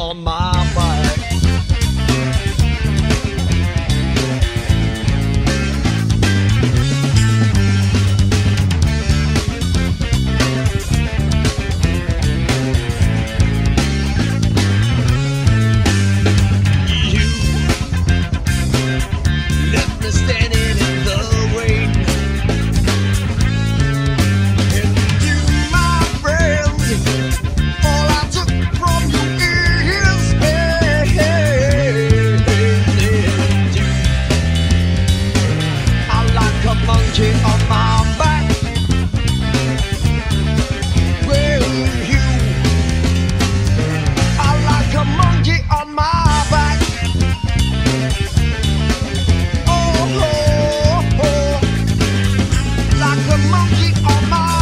on my a monkey on my